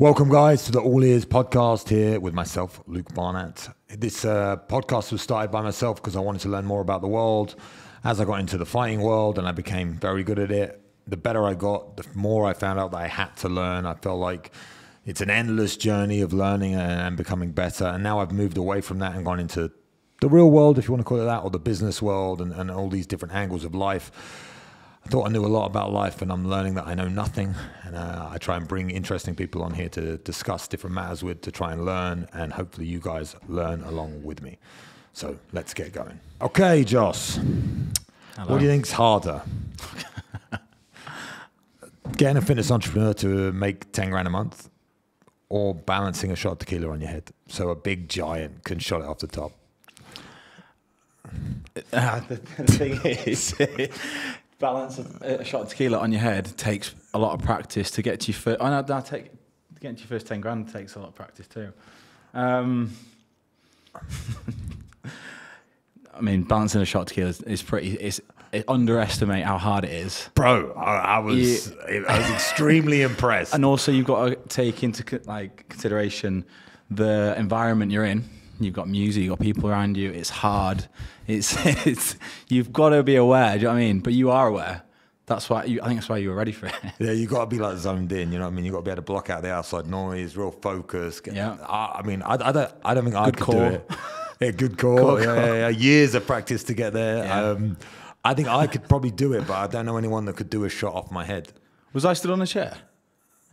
Welcome, guys, to the All Ears podcast here with myself, Luke Barnatt. This uh, podcast was started by myself because I wanted to learn more about the world. As I got into the fighting world and I became very good at it, the better I got, the more I found out that I had to learn. I felt like it's an endless journey of learning and becoming better. And now I've moved away from that and gone into the real world, if you want to call it that, or the business world and, and all these different angles of life. I thought I knew a lot about life, and I'm learning that I know nothing. And uh, I try and bring interesting people on here to discuss different matters with, to try and learn, and hopefully you guys learn along with me. So let's get going. Okay, Joss. Hello. What do you think's harder? Getting a fitness entrepreneur to make 10 grand a month or balancing a shot of tequila on your head so a big giant can shot it off the top? Uh, the, the thing is, balance a, a shot of tequila on your head takes a lot of practice to get to your first. Oh no, that take getting to your first ten grand takes a lot of practice too. Um, I mean, balancing a shot of tequila is, is pretty. It's it underestimate how hard it is, bro. I, I was you, I was extremely impressed. And also, you've got to take into like consideration the environment you're in You've got music, you've got people around you. It's hard. It's, it's you've got to be aware. Do you know what I mean? But you are aware. That's why you, I think that's why you were ready for it. Yeah, you got to be like zoned in. You know what I mean? You got to be able to block out the outside noise, real focus. Yeah. I, I mean, I, I, don't, I don't think good I could core. do it. Yeah, good call. Yeah, yeah, yeah, Years of practice to get there. Yeah. Um, I think I could probably do it, but I don't know anyone that could do a shot off my head. Was I stood on a chair?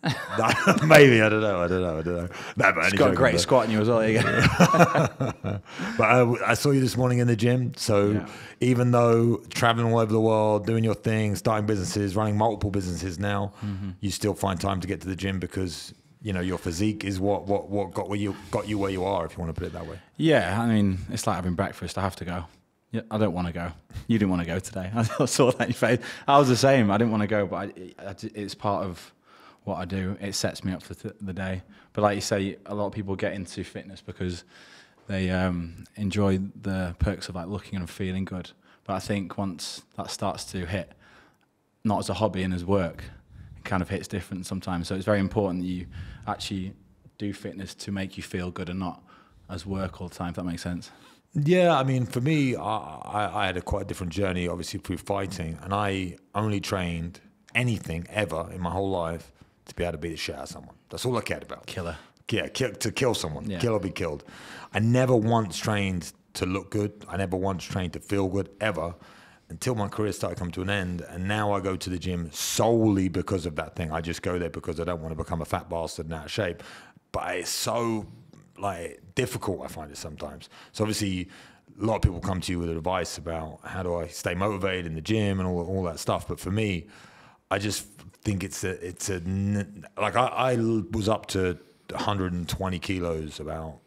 Maybe I don't know. I don't know. I don't know. No, but got a great squat in you as well. You but I, I, saw you this morning in the gym. So yeah. even though traveling all over the world, doing your thing, starting businesses, running multiple businesses now, mm-hmm. you still find time to get to the gym because you know your physique is what what what got where you got you where you are. If you want to put it that way. Yeah, I mean it's like having breakfast. I have to go. Yeah, I don't want to go. You didn't want to go today. I saw that in your face. I was the same. I didn't want to go, but I, it's part of what I do. It sets me up for th- the day. But like you say, a lot of people get into fitness because they um, enjoy the perks of like looking and feeling good. But I think once that starts to hit, not as a hobby and as work, it kind of hits different sometimes. So it's very important that you actually do fitness to make you feel good and not as work all the time. If that makes sense. Yeah, I mean, for me, I, I had a quite different journey, obviously through fighting, and I only trained anything ever in my whole life to be able to beat the shit out of someone. That's all I cared about. Killer. Yeah, kill, to kill someone, yeah. kill or be killed. I never once trained to look good. I never once trained to feel good ever until my career started coming to an end. And now I go to the gym solely because of that thing. I just go there because I don't want to become a fat bastard and out of shape. But it's so like difficult. I find it sometimes. So obviously, a lot of people come to you with advice about how do I stay motivated in the gym and all all that stuff. But for me, I just think it's a it's a like I, I was up to 120 kilos about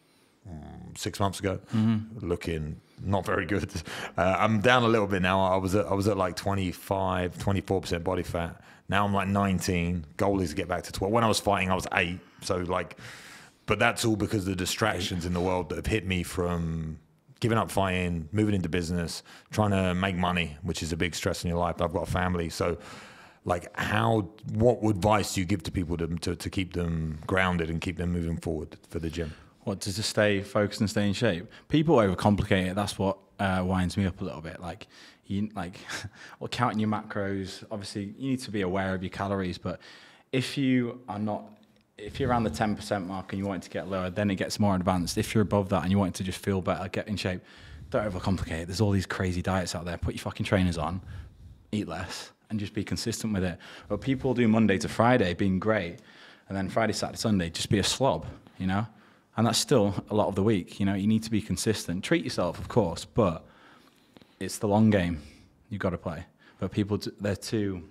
um, six months ago, mm-hmm. looking not very good. Uh, I'm down a little bit now. I was at I was at like 25, 24 percent body fat. Now I'm like 19. Goal is to get back to 12. When I was fighting, I was eight. So like, but that's all because of the distractions in the world that have hit me from giving up fighting, moving into business, trying to make money, which is a big stress in your life. I've got a family, so like how what advice do you give to people to, to, to keep them grounded and keep them moving forward for the gym? What to just stay focused and stay in shape? People overcomplicate it. That's what uh, winds me up a little bit. Like you like or counting your macros obviously you need to be aware of your calories but if you are not if you're around the 10% mark and you want it to get lower then it gets more advanced. If you're above that and you want it to just feel better get in shape don't overcomplicate it. There's all these crazy diets out there. Put your fucking trainers on eat less and just be consistent with it. But people do Monday to Friday being great, and then Friday, Saturday, Sunday just be a slob, you know? And that's still a lot of the week, you know? You need to be consistent. Treat yourself, of course, but it's the long game you've got to play. But people, they're too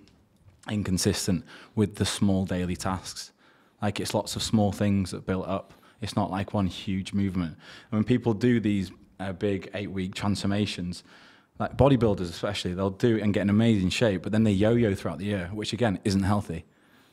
inconsistent with the small daily tasks. Like it's lots of small things that build up. It's not like one huge movement. And when people do these uh, big eight week transformations, like bodybuilders especially, they'll do it and get an amazing shape, but then they yo-yo throughout the year, which again isn't healthy.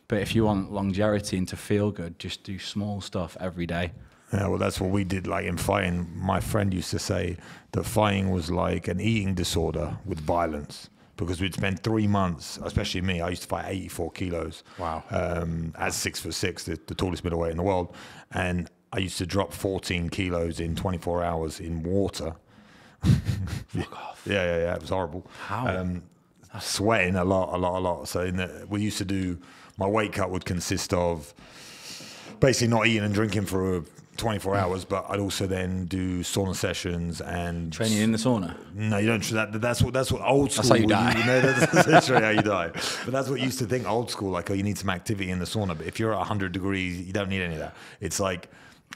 But if you want longevity and to feel good, just do small stuff every day. Yeah, well, that's what we did. Like in fighting, my friend used to say that fighting was like an eating disorder with violence because we'd spend three months, especially me. I used to fight 84 kilos. Wow. Um, as six foot six, the, the tallest middleweight in the world, and I used to drop 14 kilos in 24 hours in water. Fuck off. Yeah, yeah, yeah. It was horrible. How? Um, sweating a lot, a lot, a lot. So in the, we used to do. My weight cut would consist of basically not eating and drinking for 24 hours, but I'd also then do sauna sessions and Training in the sauna. no, you don't. That, that's what that's what old school. how you die. You know, that's, that's literally how you die. But that's what you used to think old school. Like, oh, you need some activity in the sauna. But if you're at 100 degrees, you don't need any of that. It's like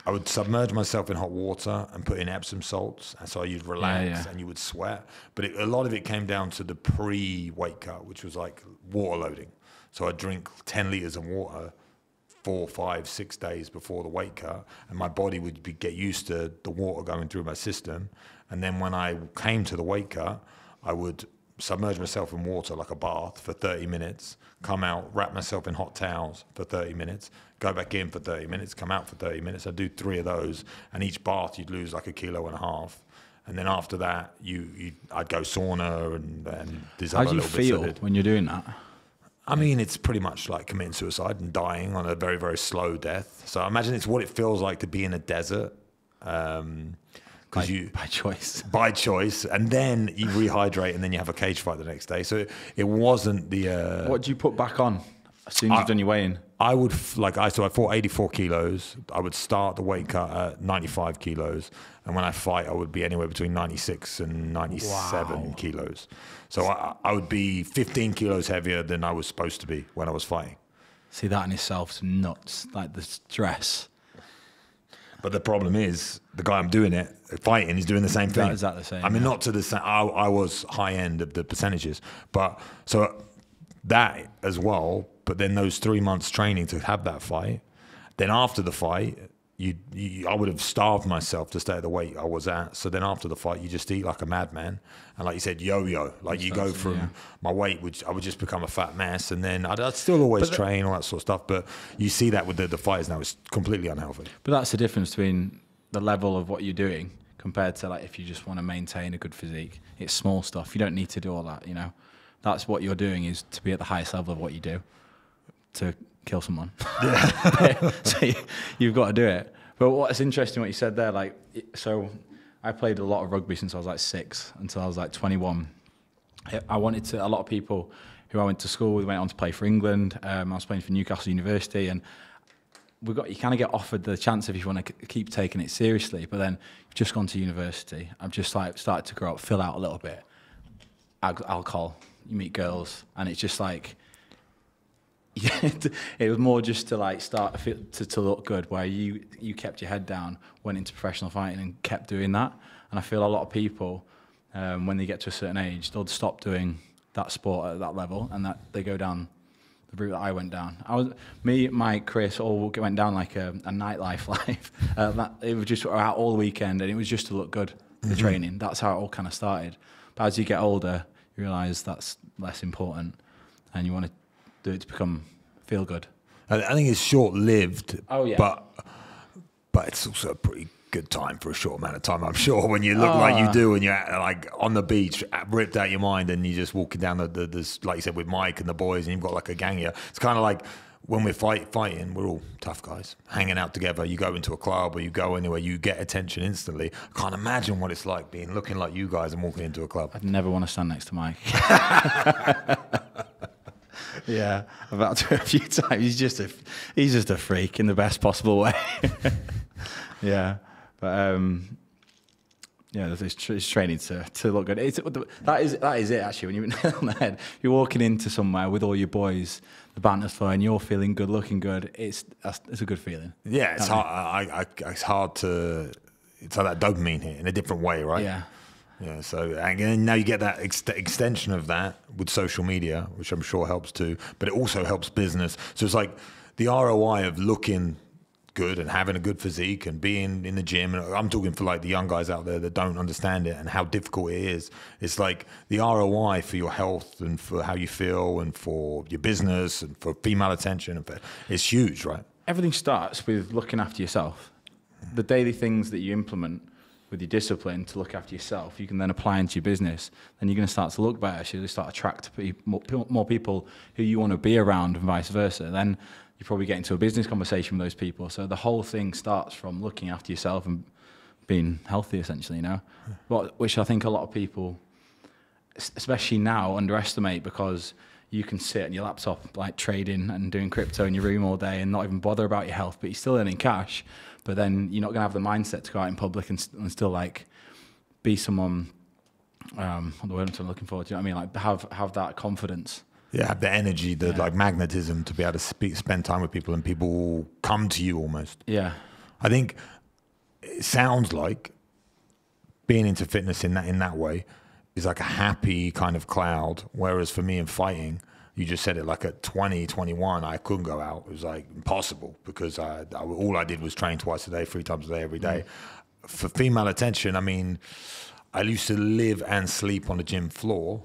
I would submerge myself in hot water and put in Epsom salts, and so you'd relax yeah. and you would sweat. But it, a lot of it came down to the pre-weight cut, which was like water loading. So I'd drink 10 liters of water four, five, six days before the weight cut, and my body would be, get used to the water going through my system. And then when I came to the weight cut, I would submerge myself in water like a bath for 30 minutes, come out, wrap myself in hot towels for 30 minutes, go back in for 30 minutes, come out for 30 minutes. I'd do three of those, and each bath you'd lose like a kilo and a half. And then after that, you, you I'd go sauna and, and How do you I feel when you're doing that? I mean, it's pretty much like committing suicide and dying on a very, very slow death. So I imagine it's what it feels like to be in a desert. Um because you, By choice. by choice, and then you rehydrate, and then you have a cage fight the next day. So it, it wasn't the. Uh, What do you put back on as soon as you've done your weigh-in? I would like I so I fought 84 kilos. I would start the weight cut at 95 kilos, and when I fight, I would be anywhere between 96 and 97 Wow. kilos. So I, I would be 15 kilos heavier than I was supposed to be when I was fighting. See that in itself's nuts. Like the stress. But the problem is, the guy I'm doing it, fighting, is doing the same thing. exactly the same, I mean, yeah. not to the same. I, I was high end of the percentages, but so that as well. But then those three months training to have that fight. Then after the fight, you, you I would have starved myself to stay at the weight I was at. So then after the fight, you just eat like a madman, and like you said, yo-yo. Like you go from yeah. my weight, which I would just become a fat mass, and then I'd, I'd still always train all that sort of stuff. But you see that with the, the fighters now, it's completely unhealthy. But that's the difference between the level of what you're doing compared to like if you just want to maintain a good physique. It's small stuff. You don't need to do all that, you know. That's what you're doing is to be at the highest level of what you do to kill someone. Yeah. so you, you've got to do it. But what's interesting what you said there, like so I played a lot of rugby since I was like six until I was like 21. I- I wanted to. A lot of people who I went to school with went on to play for England. Um, I was playing for Newcastle University, and we got you kind of get offered the chance if you want to keep taking it seriously. But then you've just gone to university. I've just like started to grow up, fill out a little bit. Al- alcohol, you meet girls, and it's just like. it was more just to like start to, to to look good, where you you kept your head down, went into professional fighting, and kept doing that. And I feel a lot of people, um, when they get to a certain age, they'll stop doing that sport at that level, and that they go down the route that I went down. I was me, Mike, Chris, all went down like a, a nightlife life. Uh, that, it was just out all the weekend, and it was just to look good. The training. That's how it all kind of started. But as you get older, you realise that's less important, and you want to do it to become feel good. I, I think it's short lived. Oh, yeah. But but it's also a pretty good time for a short amount of time. I'm sure when you look like you Ah. do and you're at, like on the beach, ripped out your mind, and you're just walking down the, the like you said with Mike and the boys, and you've got like a gang here. It's kind of like. When we're fight, fighting, we're all tough guys, hanging out together. You go into a club or you go anywhere, you get attention instantly. I can't imagine what it's like being looking like you guys and walking into a club. I'd never want to stand next to Mike. yeah, I've had to a few times. He's just a he's just a freak in the best possible way. yeah, but um, yeah, it's, it's training to, to look good. It's, that is that is it actually. When you're on the head, you're walking into somewhere with all your boys, the banter's flowing, you're feeling good, looking good. It's that's, it's a good feeling. Yeah, it's hard. I, I, it's hard to. It's like that dopamine hit in a different way, right? Yeah. Yeah. So and now you get that ex- extension of that with social media, which I'm sure helps too. But it also helps business. So it's like the ROI of looking good and having a good physique and being in the gym. And I'm talking for like the young guys out there that don't understand it and how difficult it is. It's like the ROI for your health and for how you feel and for your business and for female attention. And for, it's huge, right? everything starts with looking after yourself. The daily things that you implement, with your discipline to look after yourself, you can then apply into your business. Then you're going to start to look better. So you start to attract more people who you want to be around, and vice versa. Then you probably get into a business conversation with those people. So the whole thing starts from looking after yourself and being healthy, essentially. You know, what which I think a lot of people, especially now, underestimate because you can sit on your laptop like trading and doing crypto in your room all day and not even bother about your health, but you're still earning cash. But then you're not going to have the mindset to go out in public and, and still like be someone. Um, what the word I'm looking forward to. you know what I mean? Like have have that confidence. Yeah, have the energy, the yeah. like magnetism to be able to speak, spend time with people, and people will come to you almost. Yeah, I think it sounds like being into fitness in that in that way is like a happy kind of cloud. Whereas for me in fighting, you just said it like at 20, 21, I couldn't go out. It was like impossible because I, I, all I did was train twice a day, three times a day, every day. Mm. For female attention, I mean, I used to live and sleep on the gym floor.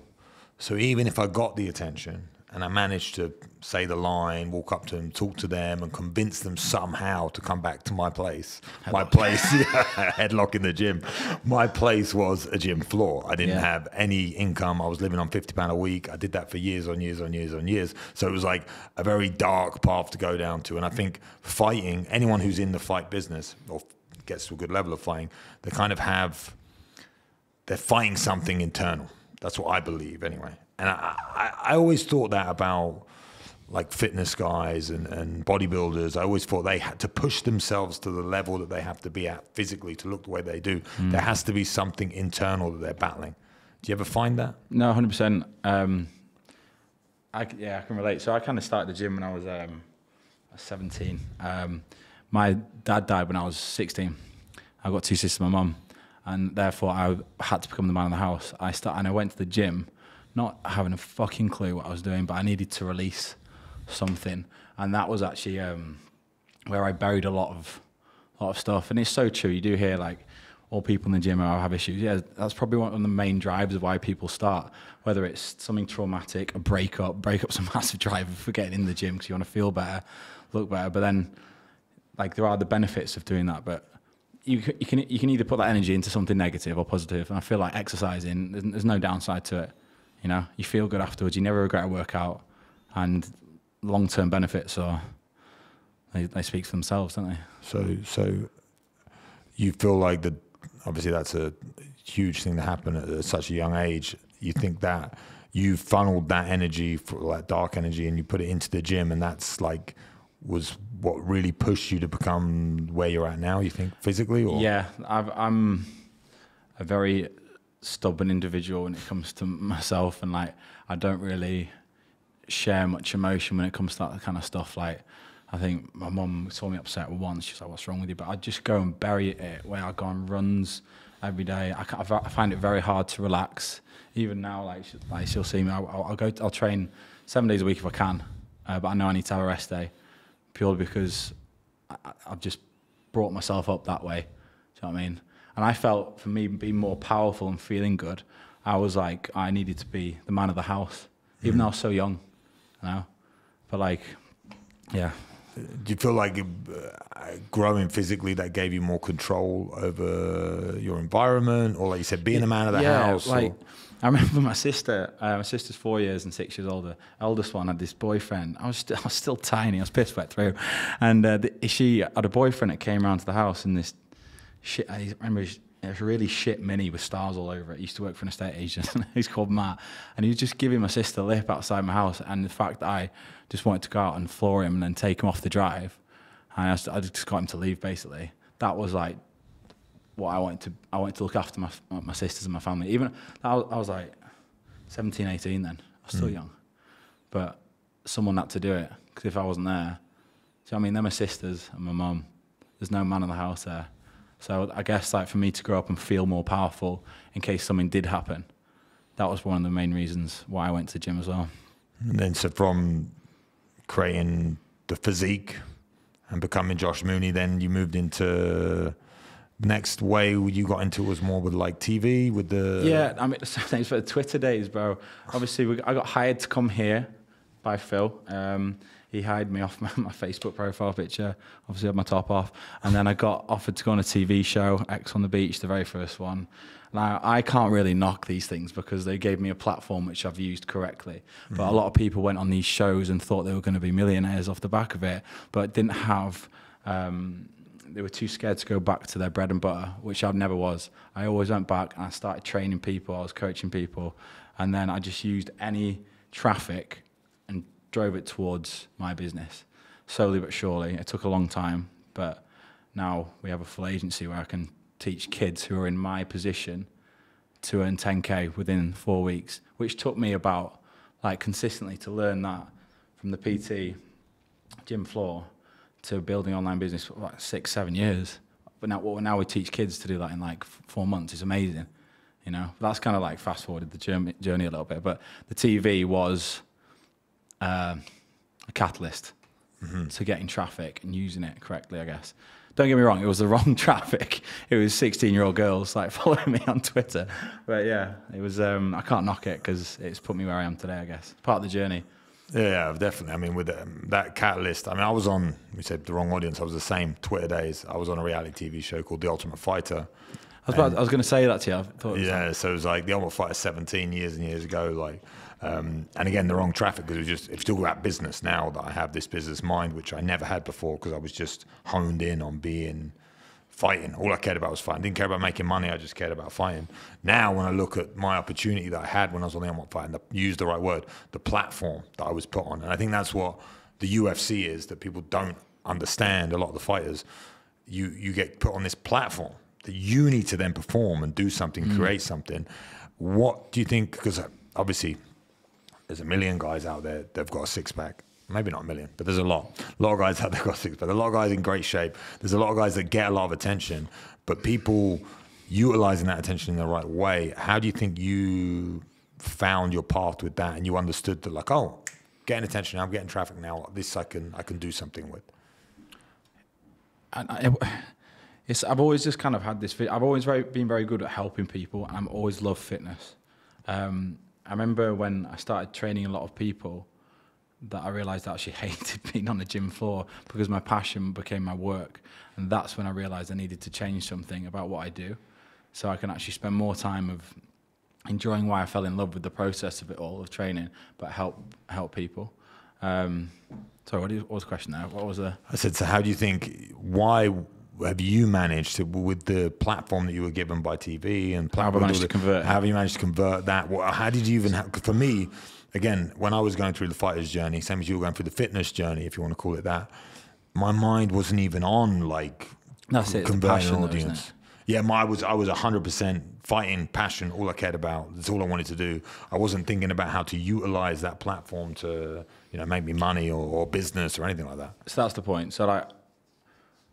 So even if I got the attention, and I managed to say the line, walk up to them, talk to them, and convince them somehow to come back to my place. Headlock. My place, yeah, headlock in the gym. My place was a gym floor. I didn't yeah. have any income. I was living on fifty pound a week. I did that for years on years on years on years. So it was like a very dark path to go down to. And I think fighting, anyone who's in the fight business or gets to a good level of fighting, they kind of have, they're fighting something internal. That's what I believe, anyway and I, I, I always thought that about like fitness guys and, and bodybuilders, I always thought they had to push themselves to the level that they have to be at physically to look the way they do. Mm. There has to be something internal that they're battling. Do you ever find that? No, 100%. um. I, yeah, I can relate. So I kind of started the gym when I was um, 17. Um, my dad died when I was 16. I've got two sisters, my mum, and therefore I had to become the man of the house. I start and I went to the gym not having a fucking clue what I was doing, but I needed to release something, and that was actually um, where I buried a lot of a lot of stuff. And it's so true. You do hear like all people in the gym have issues. Yeah, that's probably one of the main drives of why people start. Whether it's something traumatic, a breakup, breakup's a massive driver for getting in the gym because you want to feel better, look better. But then, like, there are the benefits of doing that, but. You, you can you can either put that energy into something negative or positive, and I feel like exercising. There's, there's no downside to it you know, you feel good afterwards. You never regret a workout, and long-term benefits are they, they speak for themselves, don't they? So, so you feel like that. Obviously, that's a huge thing to happen at such a young age. You think that you funneled that energy for that dark energy, and you put it into the gym, and that's like was what really pushed you to become where you're at now. You think physically, or yeah, i am a very stubborn individual when it comes to myself, and like I don't really share much emotion when it comes to that kind of stuff. Like I think my mum saw me upset once. She's like, "What's wrong with you?" But I just go and bury it where I go on runs every day. I, I find it very hard to relax. Even now, like, like she'll see me. I'll, I'll go. I'll train seven days a week if I can, uh, but I know I need to have a rest day, purely because I, I've just brought myself up that way. Do you know what I mean? And I felt for me being more powerful and feeling good, I was like, I needed to be the man of the house, even mm. though I was so young, you know. But like, yeah. Do you feel like uh, growing physically that gave you more control over your environment, or like you said, being a man of the yeah, house? Like, or? I remember my sister. Uh, my sister's four years and six years older. Eldest one had this boyfriend. I was, st- I was still tiny. I was pissed wet through, and uh, the, she had a boyfriend that came around to the house, and this shit. I remember it was a really shit mini with stars all over it. He used to work for an estate agent. He's called Matt, and he was just giving my sister lip outside my house. And the fact that I just wanted to go out and floor him and then take him off the drive, and I just, I just got him to leave. Basically, that was like what I wanted to. I wanted to look after my my sisters and my family. Even I was, I was like 17, 18 then. I was still mm. young, but someone had to do it because if I wasn't there, so I mean, they're my sisters and my mum. There's no man in the house there. So I guess like for me to grow up and feel more powerful in case something did happen, that was one of the main reasons why I went to the gym as well. And then so from creating the physique and becoming Joss Mooney, then you moved into next way you got into was more with like TV with the yeah. I mean, thanks for the Twitter days, bro. Obviously, we, I got hired to come here by Phil. Um, he hired me off my, my, Facebook profile picture. Obviously, had my top off, and then I got offered to go on a TV show, Ex on the Beach, the very first one. Now I can't really knock these things because they gave me a platform which I've used correctly. But mm-hmm. a lot of people went on these shows and thought they were going to be millionaires off the back of it, but didn't have. Um, they were too scared to go back to their bread and butter, which I never was. I always went back and I started training people. I was coaching people, and then I just used any traffic drove it towards my business, slowly but surely. It took a long time, but now we have a full agency where I can teach kids who are in my position to earn 10k within four weeks, which took me about like consistently to learn that from the PT gym floor to building online business for like six, seven years. But now, well, now we teach kids to do that in like four months. It's amazing, you know. That's kind of like fast forwarded the journey, journey a little bit. But the TV was uh, a catalyst mm-hmm. to getting traffic and using it correctly, I guess. Don't get me wrong, it was the wrong traffic. It was 16 year old girls like following me on Twitter. But yeah, it was, um, I can't knock it because it's put me where I am today, I guess. Part of the journey. Yeah, definitely. I mean, with um, that catalyst, I mean, I was on, we said the wrong audience, I was the same Twitter days. I was on a reality TV show called The Ultimate Fighter. I was, about, I was going to say that to you. I thought yeah, so it was like The Ultimate Fighter 17 years and years ago. Like, um, and again, the wrong traffic because it was just, if you talk about business now, that I have this business mind, which I never had before because I was just honed in on being fighting. All I cared about was fighting. I Didn't care about making money. I just cared about fighting. Now, when I look at my opportunity that I had when I was on the Unlock fighting, the, use the right word, the platform that I was put on, and I think that's what the UFC is that people don't understand. A lot of the fighters, you you get put on this platform that you need to then perform and do something, mm. create something. What do you think? Because obviously, there's a million guys out there that've got a six pack maybe not a million, but there's a lot. A lot of guys out there got six, but a lot of guys in great shape. There's a lot of guys that get a lot of attention, but people utilizing that attention in the right way. How do you think you found your path with that, and you understood that, like, oh, getting attention, I'm getting traffic now. This I can I can do something with. And I, it's I've always just kind of had this. I've always very, been very good at helping people, I've always loved fitness. Um, I remember when I started training a lot of people that I realized I actually hated being on the gym floor because my passion became my work. And that's when I realized I needed to change something about what I do so I can actually spend more time of enjoying why I fell in love with the process of it all, of training, but help help people. Um, sorry, what, was the question there? What was the? I said, so how do you think, why have you managed to, with the platform that you were given by TV and how have you managed to convert? How have you managed to convert that? How did you even? Have, for me, again, when I was going through the fighter's journey, same as you were going through the fitness journey, if you want to call it that, my mind wasn't even on like That's it, converting an audience. yeah, my, I was I was hundred percent fighting passion. All I cared about. That's all I wanted to do. I wasn't thinking about how to utilize that platform to you know make me money or, or business or anything like that. So that's the point. So like,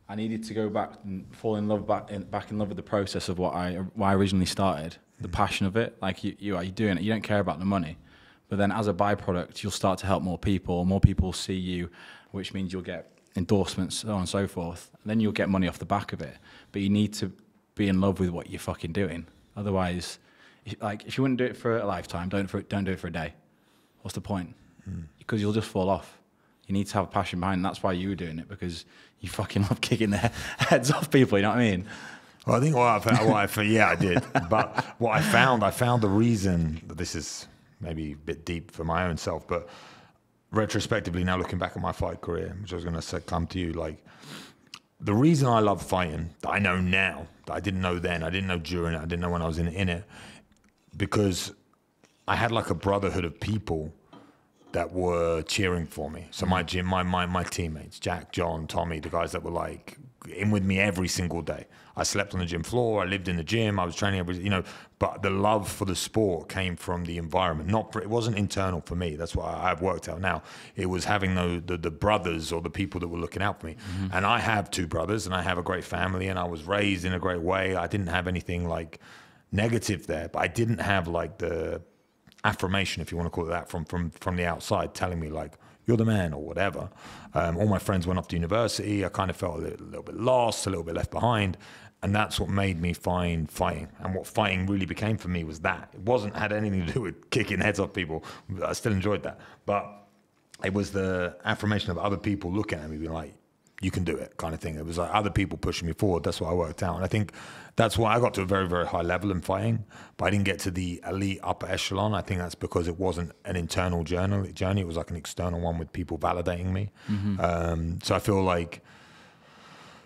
I needed to go back and fall in love back in, back in love with the process of what I why I originally started, the mm. passion of it. Like you, you are you doing it. You don't care about the money. But then as a byproduct, you'll start to help more people. More people see you, which means you'll get endorsements, so on and so forth. And then you'll get money off the back of it. But you need to be in love with what you're fucking doing. Otherwise, like if you wouldn't do it for a lifetime, don't for don't do it for a day. What's the point? Mm. Because you'll just fall off. You need to have a passion behind. And that's why you were doing it because you fucking love kicking their heads off people. You know what I mean? Well, I think what I found, what I yeah, I did. But what I found, I found the reason that this is maybe a bit deep for my own self, but retrospectively now looking back at my fight career, which I was going to come to you, like the reason I love fighting that I know now that I didn't know then, I didn't know during it, I didn't know when I was in, in it, because I had like a brotherhood of people that were cheering for me. So my gym, my my my teammates, Jack, John, Tommy, the guys that were like in with me every single day. I slept on the gym floor. I lived in the gym. I was training every, you know. But the love for the sport came from the environment. Not for, it wasn't internal for me. That's what I've worked out now. It was having the the, the brothers or the people that were looking out for me. Mm-hmm. And I have two brothers, and I have a great family, and I was raised in a great way. I didn't have anything like negative there, but I didn't have like the affirmation, if you want to call it that, from from from the outside, telling me like you're the man or whatever. Um, all my friends went off to university. I kind of felt a little, little, bit lost, a little bit left behind. And that's what made me find fighting. And what fighting really became for me was that. It wasn't had anything to do with kicking heads off people. I still enjoyed that. But it was the affirmation of other people looking at me, being like, "You can do it," kind of thing. It was like other people pushing me forward. That's what I worked out, and I think that's why I got to a very, very high level in fighting. But I didn't get to the elite upper echelon. I think that's because it wasn't an internal journey. Journey. It was like an external one with people validating me. Mm-hmm. Um, so I feel like,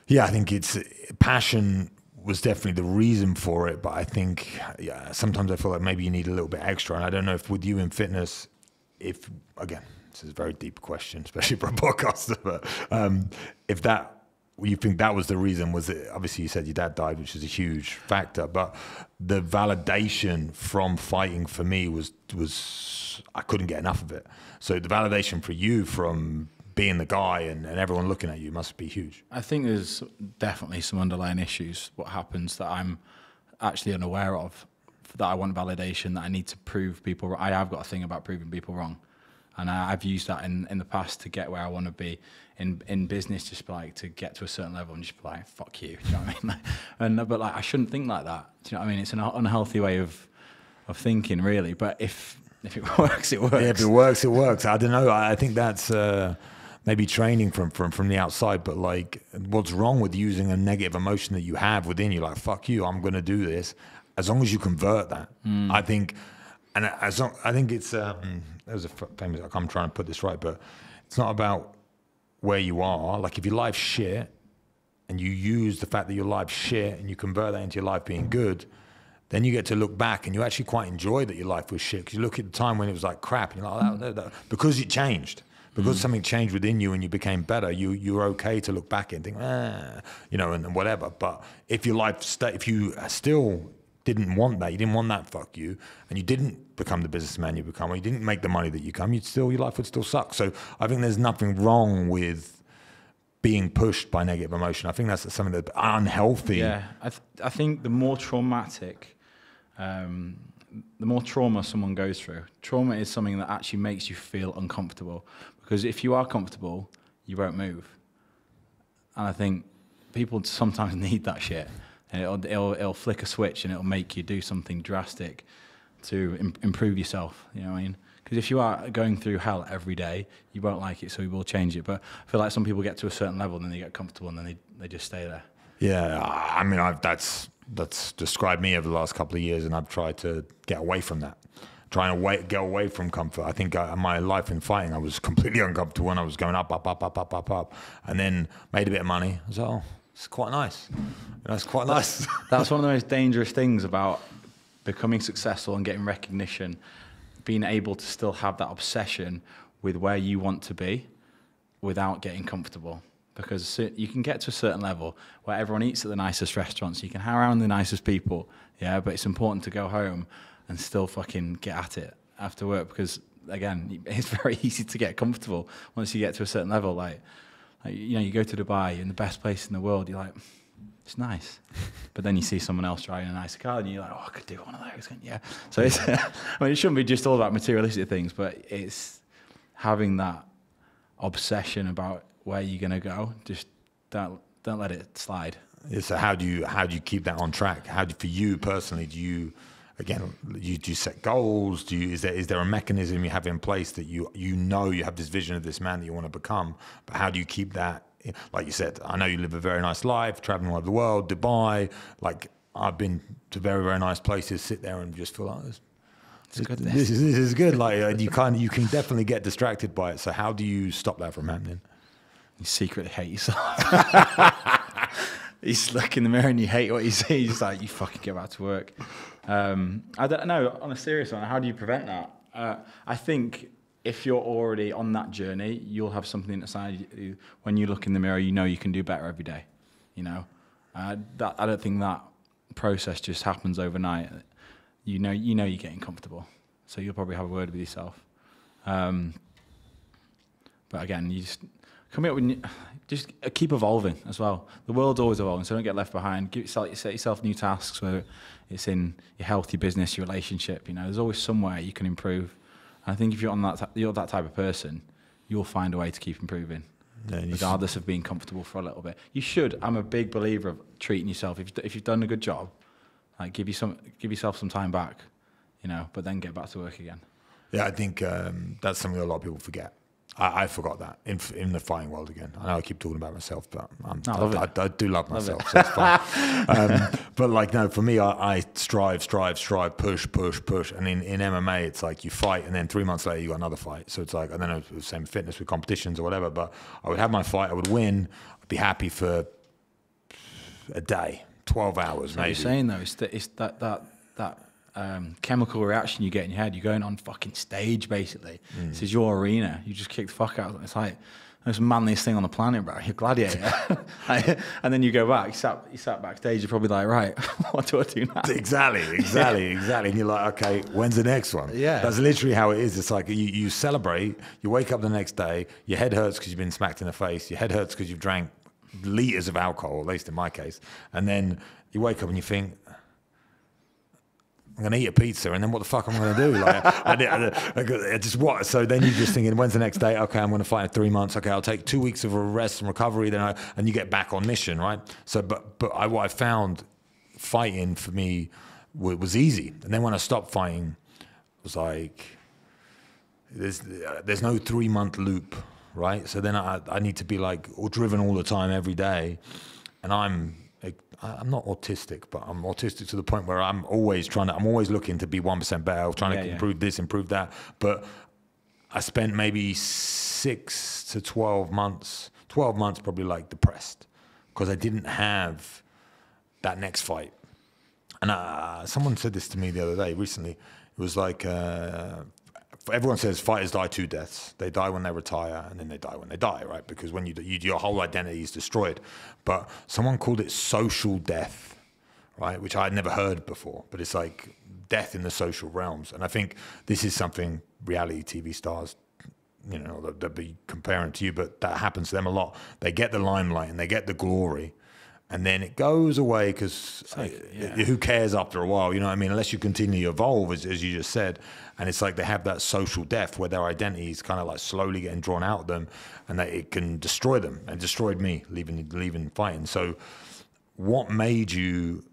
yeah, I think it's passion was definitely the reason for it. But I think, yeah, sometimes I feel like maybe you need a little bit extra. And I don't know if with you in fitness, if again this is a very deep question, especially for a podcaster. But um, if that you think that was the reason, was it obviously you said your dad died, which is a huge factor, but the validation from fighting for me was was I couldn't get enough of it. So the validation for you from being the guy and, and everyone looking at you must be huge. I think there's definitely some underlying issues. What happens that I'm actually unaware of that I want validation that I need to prove people. I have got a thing about proving people wrong and I, have used that in, in the past to get where I want to be in in business. Just like to get to a certain level and just be like, "Fuck you," you know what I mean? and but like I shouldn't think like that. Do you know what I mean? It's an unhealthy way of of thinking, really. But if if it works, it works. Yeah, if it works, it works. I don't know. I think that's. Uh, maybe training from, from from the outside, but like, what's wrong with using a negative emotion that you have within you? Like, fuck you, I'm gonna do this. As long as you convert that, mm. I think and as long, I think it's um, there's a famous. I'm trying to put this right, but it's not about where you are. Like if your life's shit, and you use the fact that your life's shit, and you convert that into your life being good, then you get to look back and you actually quite enjoy that your life was shit because you look at the time when it was like crap, and you're like, oh, that, that, because it changed. Because mm. something changed within you and you became better, you you're okay to look back and think, ah, you know, and, and whatever. But if your life, sta- if you still didn't want that, you didn't want that fuck you, and you didn't become the businessman you become, or you didn't make the money that you come, you'd still your life would still suck. So I think there's nothing wrong with being pushed by negative emotion. I think that's something that's unhealthy. Yeah, I, th- I think the more traumatic, um, the more trauma someone goes through, trauma is something that actually makes you feel uncomfortable. Because if you are comfortable, you won't move. And I think people sometimes need that shit and it'll, it'll, it'll flick a switch and it'll make you do something drastic to Im- improve yourself. You know what I mean? Because if you are going through hell every day, you won't like it, so you will change it. But I feel like some people get to a certain level and then they get comfortable and then they, they just stay there. Yeah, I mean, I've, that's that's described me over the last couple of years, and I've tried to get away from that. Trying to wait, get away from comfort. I think I, my life in fighting, I was completely uncomfortable when I was going up, up, up, up, up, up, up, and then made a bit of money. I it's quite nice. That's quite nice. That's one of the most dangerous things about becoming successful and getting recognition, being able to still have that obsession with where you want to be without getting comfortable. Because you can get to a certain level where everyone eats at the nicest restaurants, you can hang around the nicest people, yeah, but it's important to go home and still fucking get at it after work because, again, it's very easy to get comfortable once you get to a certain level. Like, like, you know, you go to Dubai in the best place in the world, you're like, it's nice. But then you see someone else driving a nicer car and you're like, oh, I could do one of those. Yeah. So it's, I mean, it shouldn't be just all about materialistic things, but it's having that obsession about where you're going to go. Just don't, don't let it slide. Yeah, so how do you, how do you keep that on track? How do, for you personally, do you, again, you, do you set goals? Do you, is there is there a mechanism you have in place that you you know you have this vision of this man that you want to become, but how do you keep that? Like you said, I know you live a very nice life, traveling all over the world, Dubai. Like I've been to very very nice places. Sit there and just feel like this. This, is, this is good. Like you kind you can definitely get distracted by it. So how do you stop that from happening? You secretly hate yourself. He's look in the mirror and you hate what you see. He's like, you fucking get back to work. Um, I don't know. On a serious one, how do you prevent that? Uh, I think if you're already on that journey, you'll have something inside you. When you look in the mirror, you know you can do better every day. You know, uh, that I don't think that process just happens overnight. You know, you know you're getting comfortable, so you'll probably have a word with yourself. Um, but again, you just coming up with just keep evolving as well. The world's always evolving, so don't get left behind. Give yourself, set yourself new tasks, whether it's in your healthy business, your relationship. You know, there's always somewhere you can improve. And I think if you're on that, you're that type of person, you'll find a way to keep improving, yeah, regardless of being comfortable for a little bit. You should. I'm a big believer of treating yourself. If if you've done a good job, like give you some, give yourself some time back, you know, but then get back to work again. Yeah, I think um, that's something a lot of people forget. I, I, forgot that in in the fighting world again. I know I keep talking about myself, but I'm, no, I, I, I, do love myself. Love so fine. um, but like no, for me, I, strive, strive, strive, push, push, push. And in, in MMA, it's like you fight, and then three months later you got another fight. So it's like I don't know, the same fitness with competitions or whatever. But I would have my fight, I would win, I'd be happy for a day, twelve hours. What maybe. you're saying though, it's that it's that that that um, chemical reaction you get in your head. You're going on fucking stage, basically. Mm. This is your arena. You just kick the fuck out. It's like the manliest thing on the planet, bro. You're gladiator. and then you go back, you sat, you sat backstage, you're probably like, right, what do I do now? Exactly, exactly, exactly. And you're like, okay, when's the next one? Yeah. That's literally how it is. It's like you, you celebrate, you wake up the next day, your head hurts because you've been smacked in the face, your head hurts because you've drank liters of alcohol, at least in my case. And then you wake up and you think, I'm going to eat a pizza, and then what the fuck am I going to do? Like, I, I, I, just what? So then you're just thinking, when's the next day? Okay, I'm going to fight in three months. Okay, I'll take two weeks of rest and recovery, then I, and you get back on mission, right? So, but but I, what I found fighting for me was easy, and then when I stopped fighting, it was like there's there's no three month loop, right? So then I I need to be like or driven all the time every day, and I'm I'm not autistic, but I'm autistic to the point where I'm always trying to, I'm always looking to be 1% better, trying yeah, to improve yeah. this, improve that. But I spent maybe six to 12 months, 12 months probably like depressed because I didn't have that next fight. And uh, someone said this to me the other day recently. It was like, uh, everyone says fighters die two deaths. They die when they retire, and then they die when they die, right? Because when you, you your whole identity is destroyed. But someone called it social death, right? Which I had never heard before. But it's like death in the social realms, and I think this is something reality TV stars. You know, they'll be comparing to you, but that happens to them a lot. They get the limelight and they get the glory, and then it goes away because uh, like, yeah. who cares after a while? You know what I mean? Unless you continue to evolve, as, as you just said. And it's like they have that social death where their identity is kind of like slowly getting drawn out of them, and that it can destroy them. And destroyed me, leaving leaving fighting. So, what made you,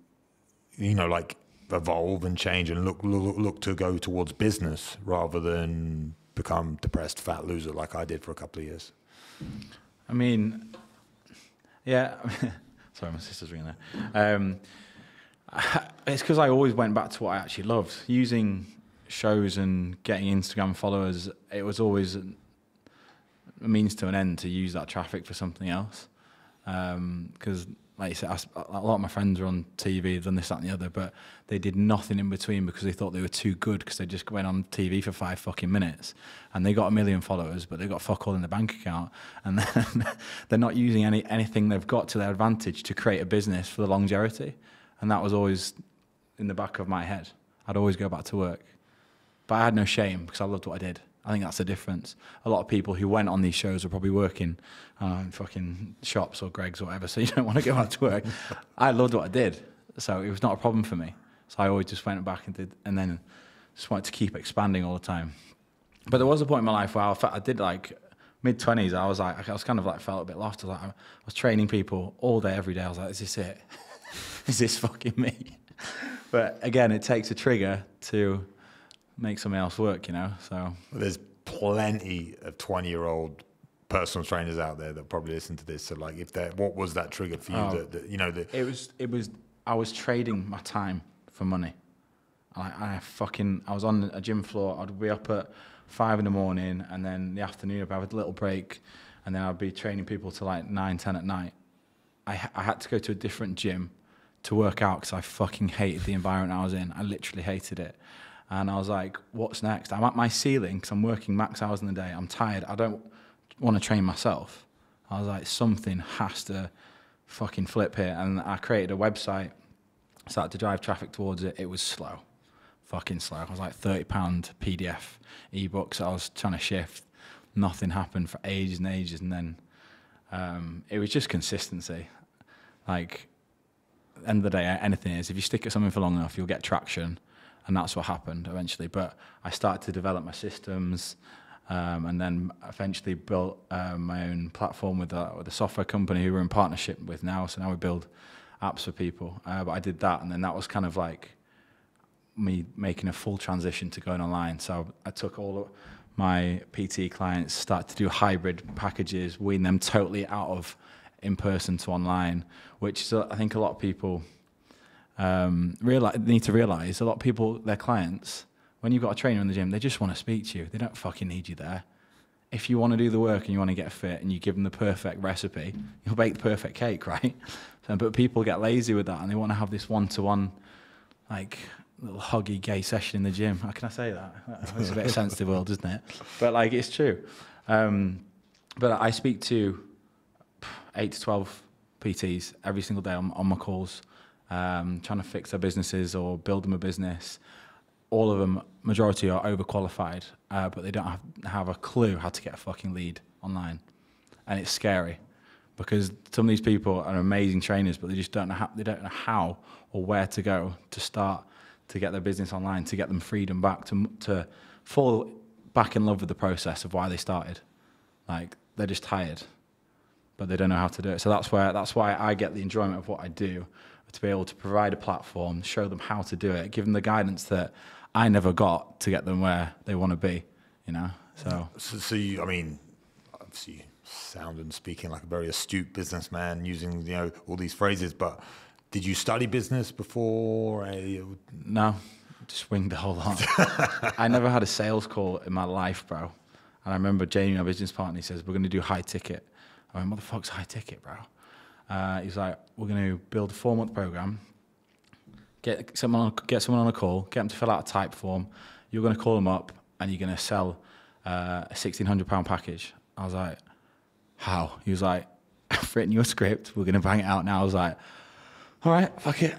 you know, like evolve and change and look look, look to go towards business rather than become depressed fat loser like I did for a couple of years? I mean, yeah. Sorry, my sister's ringing there. Um, it's because I always went back to what I actually loved. Using shows and getting Instagram followers, it was always a means to an end to use that traffic for something else. Because, um, like you said, I, a lot of my friends are on TV, done this, that, and the other, but they did nothing in between because they thought they were too good because they just went on TV for five fucking minutes and they got a million followers, but they got fuck all in the bank account, and then they're not using any anything they've got to their advantage to create a business for the longevity, and that was always in the back of my head. I'd always go back to work, but I had no shame because I loved what I did. I think that's the difference. A lot of people who went on these shows are probably working uh, in fucking shops or Greggs or whatever, so you don't want to go back to work. I loved what I did, so it was not a problem for me. So I always just went back and did, and then just wanted to keep expanding all the time. But there was a point in my life where I, I did like mid twenties. I was like, I was kind of like felt a bit lost. I was, like, I was training people all day, every day. I was like, is this it? is this fucking me? but again, it takes a trigger to make something else work, you know. So well, there's plenty of twenty-year-old personal trainers out there that probably listen to this. So like, if that, what was that trigger for you? Oh, that, that, you know, that it was, it was. I was trading my time for money. I, I fucking, I was on a gym floor. I'd be up at five in the morning, and then the afternoon I'd have a little break, and then I'd be training people to like nine, ten at night. I, I had to go to a different gym to work out because I fucking hated the environment I was in. I literally hated it. And I was like, what's next? I'm at my ceiling because I'm working max hours in the day. I'm tired. I don't want to train myself. I was like, something has to fucking flip here. And I created a website started to drive traffic towards it. It was slow, fucking slow. I was like thirty pound PDF ebooks. I was trying to shift. Nothing happened for ages and ages, and then um, it was just consistency. Like, end of the day, anything is if you stick at something for long enough, you'll get traction, and that's what happened eventually. But I started to develop my systems. Um, and then eventually built um, my own platform with a, with a software company who we're in partnership with now. So now we build apps for people. Uh, but I did that, and then that was kind of like me making a full transition to going online. So I took all of my PT clients start to do hybrid packages, wean them totally out of in person to online, which is, I think a lot of people um, realize, need to realize. A lot of people, their clients, when you've got a trainer in the gym, they just want to speak to you. They don't fucking need you there. If you want to do the work and you want to get fit and you give them the perfect recipe, you'll bake the perfect cake, right? So, but people get lazy with that and they want to have this one to one, like little huggy gay session in the gym. How can I say that? It's a bit sensitive world, isn't it? But like it's true. Um, but I speak to eight to twelve PTs every single day on, on my calls, um, trying to fix their businesses or build them a business. All of them, majority are overqualified, uh, but they don't have, have a clue how to get a fucking lead online, and it's scary because some of these people are amazing trainers, but they just don't know how, they don't know how or where to go to start to get their business online, to get them freedom back, to to fall back in love with the process of why they started. Like they're just tired, but they don't know how to do it. So that's where that's why I get the enjoyment of what I do, to be able to provide a platform, show them how to do it, give them the guidance that I never got to get them where they want to be. You know, so so, so you, I mean, obviously sound and speaking like a very astute businessman using you know all these phrases, but did you study business before? Eh, no, just winged the whole lot. I never had a sales call in my life, bro. And I remember Jamie, my business partner, he says, We're going to do high ticket. I went, What the fuck's high ticket, bro? Uh, he's like, We're going to build a four month program, get someone, on, get someone on a call, get them to fill out a Typeform. You're going to call them up and you're going to sell uh, a £1,600 package. I was like, How? He was like, I've written your script. We're going to bang it out now. I was like, all right, fuck it.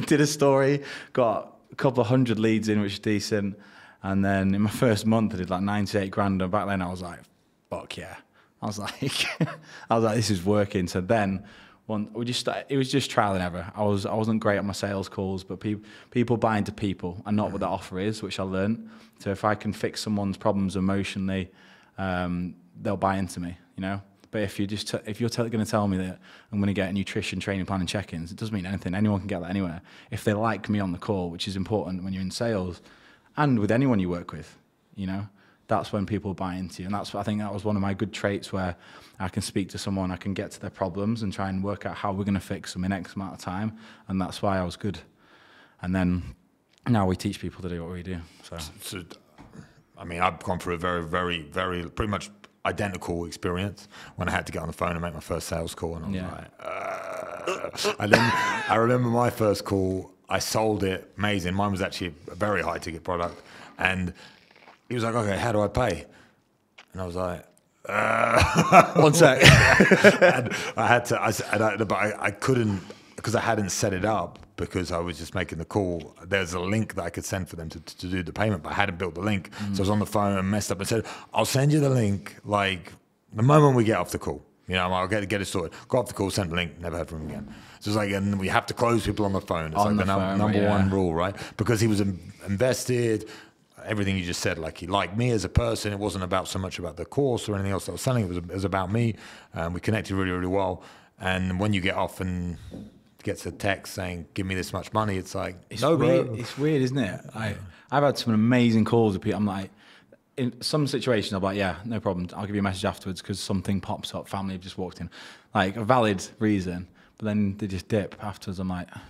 did a story, got a couple of hundred leads in, which is decent. And then in my first month, I did like 98 grand. And back then, I was like, fuck yeah. I was like, I was like, this is working. So then, one, we just it was just trial and error. I was I wasn't great on my sales calls, but people people buy into people and not what the offer is, which I learned. So if I can fix someone's problems emotionally, um, they'll buy into me. You know. But if you're just if you're going to tell me that I'm going to get a nutrition training plan and check-ins, it doesn't mean anything. Anyone can get that anywhere. If they like me on the call, which is important when you're in sales, and with anyone you work with, you know, that's when people buy into you. And that's what I think that was one of my good traits where I can speak to someone, I can get to their problems and try and work out how we're going to fix them in X amount of time. And that's why I was good. And then now we teach people to do what we do. So, so I mean, I've gone through a very, very, very, pretty much identical experience when I had to get on the phone and make my first sales call, and I was yeah. like, uh. and then I remember my first call. I sold it, amazing. Mine was actually a very high ticket product, and he was like, "Okay, how do I pay?" And I was like, uh. "One sec." and I had to, I, I, but I, I couldn't because I hadn't set it up because I was just making the call. There's a link that I could send for them to, to do the payment, but I hadn't built the link. Mm. So I was on the phone and messed up and said, I'll send you the link like the moment we get off the call. You know, I'll get, get it sorted. Got off the call, sent the link, never heard from him again. So it's like, and we have to close people on the phone. It's on like the, the phone, number yeah. one rule, right? Because he was invested, everything you just said, like he liked me as a person. It wasn't about so much about the course or anything else that I was selling. It was, it was about me. Um, we connected really, really well. And when you get off and gets a text saying, "Give me this much money," it's like, it's no, weird. Bro. It's weird, isn't it? I, I've had some amazing calls with people. I'm like, in some situations, I'm like, yeah, no problem. I'll give you a message afterwards because something pops up. Family have just walked in, like a valid reason. But then they just dip afterwards. I'm like, oh,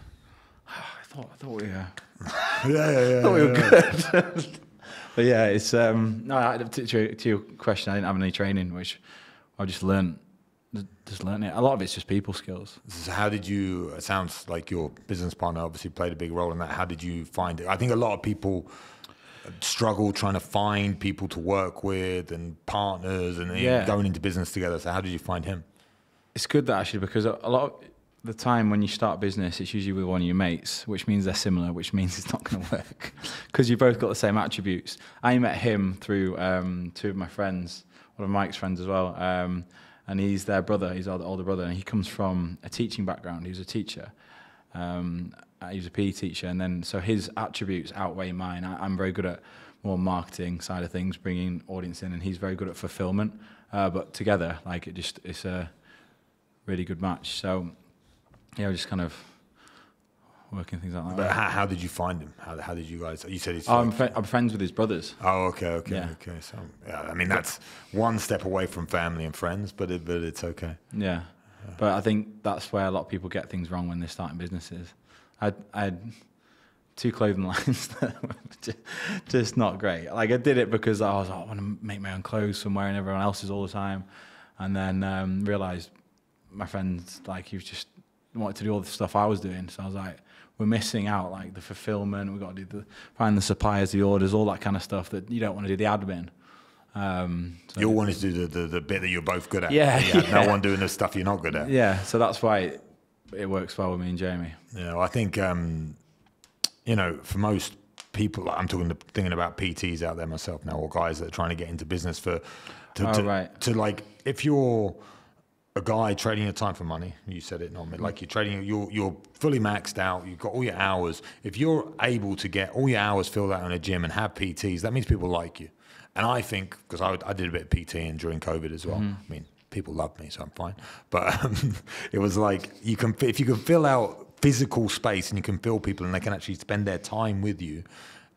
I thought, I thought we were, yeah, yeah, yeah, thought we were good. but yeah, it's um, no. To, to, your question, I didn't have any training, which I just learned just learning it. A lot of it's just people skills. So how did you? It sounds like your business partner obviously played a big role in that. How did you find it? I think a lot of people struggle trying to find people to work with and partners and yeah. going into business together. So how did you find him? It's good that actually because a lot of the time when you start business, it's usually with one of your mates, which means they're similar, which means it's not going to work because you've both got the same attributes. I met him through um, two of my friends, one of Mike's friends as well. Um, and he's their brother. He's our older brother, and he comes from a teaching background. He was a teacher. Um, uh, he was a PE teacher, and then so his attributes outweigh mine. I, am very good at more marketing side of things, bringing audience in, and he's very good at fulfillment. Uh, but together, like it just it's a really good match. So yeah, we're just kind of working things like that. But how, how did you find him? How, how did you guys? You said he's. Oh, I'm, fri- I'm friends with his brothers. Oh, okay, okay, Yeah. okay. So, yeah, I mean, that's one step away from family and friends, but it, but it's okay. Yeah. But I think that's where a lot of people get things wrong when they're starting businesses. I I had two clothing lines that were ju- just not great. Like I did it because I was like, I want to make my own clothes from wearing everyone else's all the time, and then um, realized my friends like he was just wanted to do all the stuff I was doing. So I was like, we're missing out like the fulfillment. We've got to do the find the suppliers, the orders, all that kind of stuff that you don't want to do the admin. Um, so- You all wanted to do the, the, the bit that you're both good at. Yeah, had yeah. No one doing the stuff you're not good at. yeah, so that's why it, it works well with me and Jamie. You know, I think, um, you know, for most people, I'm talking to thinking about PTs out there myself now, or guys that are trying to get into business for, to, Oh, to, right. to like, if you're a guy trading your time for money, you said it, not me, like you're trading, you're, you're fully maxed out, you've got all your hours. If you're able to get all your hours filled out in a gym and have PTs, that means people like you. And I think, because I, I did a bit of PTing during COVID as well. I mean, people love me, so I'm fine. But um, it was like you can if you can fill out physical space and you can fill people and they can actually spend their time with you,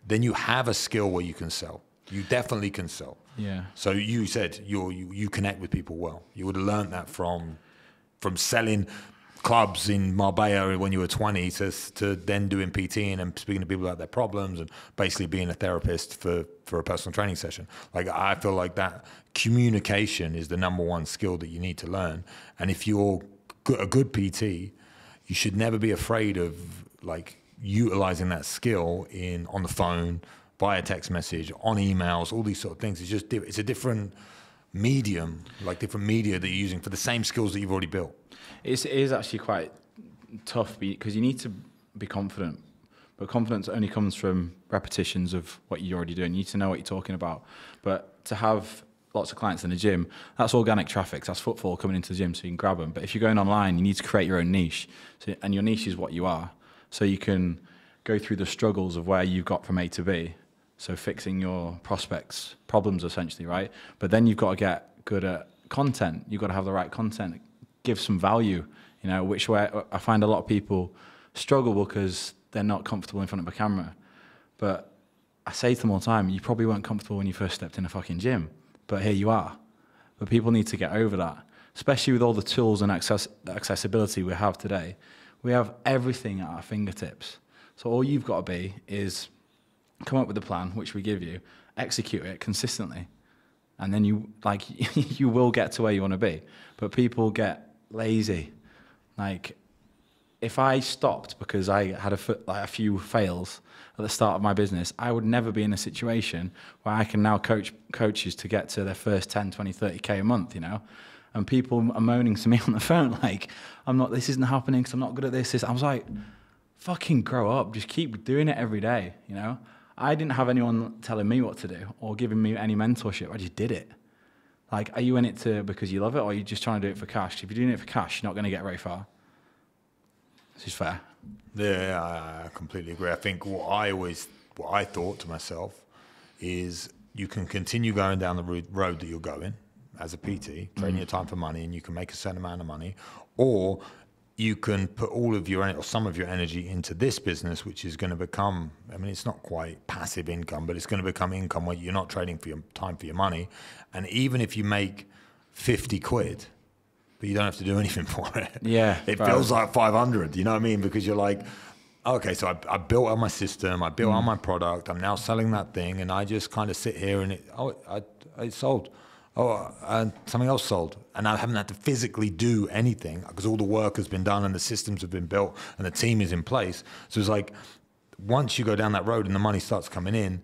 then you have a skill where you can sell. You definitely can sell. Yeah. So you said you you connect with people well. You would have learned that from from selling clubs in Marbella when you were 20 to, to then doing PT and speaking to people about their problems and basically being a therapist for, for a personal training session. Like I feel like that communication is the number one skill that you need to learn. And if you're a good PT, you should never be afraid of like utilizing that skill in on the phone, via text message, on emails, all these sort of things. It's just it's a different medium, like different media that you're using for the same skills that you've already built. It's, it is actually quite tough because you need to be confident, but confidence only comes from repetitions of what you're already doing. You need to know what you're talking about. But to have lots of clients in the gym, that's organic traffic. That's footfall coming into the gym, so you can grab them. But if you're going online, you need to create your own niche, so, and your niche is what you are. So you can go through the struggles of where you've got from A to B. So fixing your prospects' problems essentially, right? But then you've got to get good at content. You've got to have the right content, give some value. You know, which way uh, I find a lot of people struggle because they're not comfortable in front of a camera. But I say to them all the time, you probably weren't comfortable when you first stepped in a fucking gym, but here you are. But people need to get over that, especially with all the tools and access, accessibility we have today. We have everything at our fingertips. So all you've got to be is come up with a plan, which we give you, execute it consistently, and then you like you will get to where you want to be. But people get lazy. Like if I stopped because I had a, like a few fails at the start of my business, I would never be in a situation where I can now coach coaches to get to their first 10, 20, 30k a month, you know? And people are moaning to me on the phone, like, I'm not, this isn't happening because I'm not good at this. this. I was like, fucking grow up. Just keep doing it every day, you know? I didn't have anyone telling me what to do or giving me any mentorship. I just did it. Like, are you in it to because you love it or are you just trying to do it for cash? If you're doing it for cash, you're not going to get very far. This is fair. Yeah, I completely agree. I think what I always, what I thought to myself is you can continue going down the road, that you're going as a PT, trading your time for money, and you can make a certain amount of money, or you can put all of your or some of your energy into this business, which is going to become. I mean, it's not quite passive income, but it's going to become income where you're not trading for your time for your money, and even if you make fifty quid. But you don't have to do anything for it. Yeah, it feels like 500 you know what i mean because you're like okay so i, I built out my system i built out mm. my product i'm now selling that thing and i just kind of sit here and it oh i, I sold oh and something else sold and i haven't had to physically do anything because all the work has been done and the systems have been built and the team is in place so it's like once you go down that road and the money starts coming in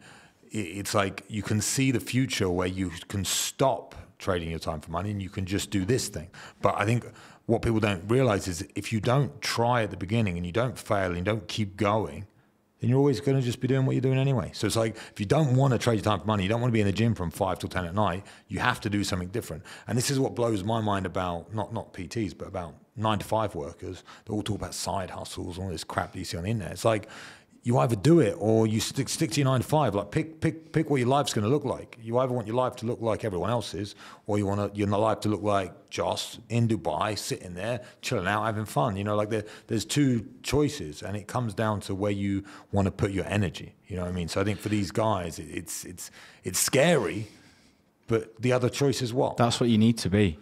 it's like you can see the future where you can stop trading your time for money and you can just do this thing. But I think what people don't realize is if you don't try at the beginning and you don't fail and you don't keep going, then you're always going to just be doing what you're doing anyway. So it's like if you don't want to trade your time for money, you don't want to be in the gym from five till ten at night. You have to do something different. And this is what blows my mind about not not PTs, but about nine to five workers. They all talk about side hustles and all this crap that you see on the internet. It's like you either do it or you stick stick to your nine to five. Like pick pick pick what your life's going to look like. You either want your life to look like everyone else's, or you want your life to look like Joss in Dubai, sitting there, chilling out, having fun. You know, like there, there's two choices, and it comes down to where you want to put your energy. You know what I mean? So I think for these guys, it, it's it's it's scary, but the other choice is what? That's what you need to be.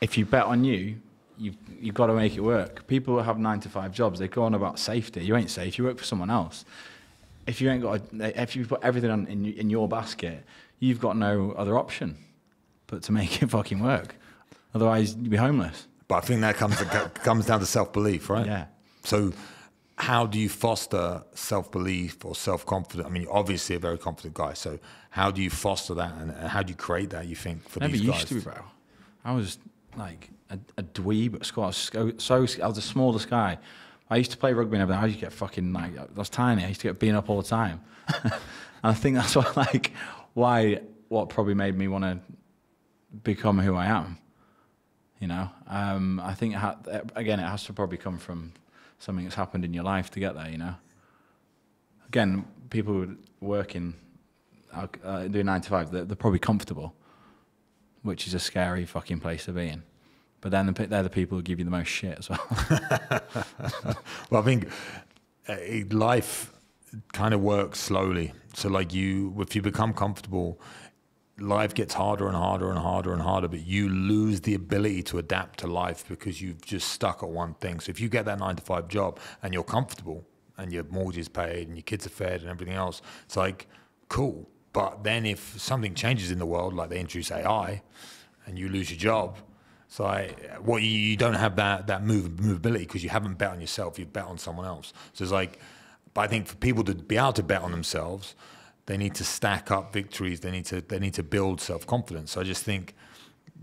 If you bet on you, you've, you've got to make it work. People who have nine to five jobs, they go on about safety. You ain't safe. You work for someone else. If you ain't got, a, if you put everything on, in, in your basket, you've got no other option but to make it fucking work. Otherwise, you'd be homeless. But I think that comes comes down to self belief, right? Yeah. So, how do you foster self belief or self confidence? I mean, you're obviously a very confident guy. So, how do you foster that, and how do you create that? You think for Never these guys? used to be, bro. I was like a, a dweeb at so, so I was the smallest guy. I used to play rugby and everything. I used to get fucking like I was tiny. I used to get beaten up all the time, and I think that's what like why what probably made me want to become who I am. You know, um, I think it again it has to probably come from something that's happened in your life to get there. You know, again, people working uh, doing nine to five, they're, they're probably comfortable, which is a scary fucking place to be in. But then they're the people who give you the most shit as well. well, I think uh, life kind of works slowly. So, like you, if you become comfortable, life gets harder and harder and harder and harder, but you lose the ability to adapt to life because you've just stuck at one thing. So, if you get that nine to five job and you're comfortable and your mortgage is paid and your kids are fed and everything else, it's like, cool. But then if something changes in the world, like they introduce AI and you lose your job, so I, what you, you don't have that that move, movability because you haven't bet on yourself. You've bet on someone else. So it's like, but I think for people to be able to bet on themselves, they need to stack up victories. They need to they need to build self confidence. So I just think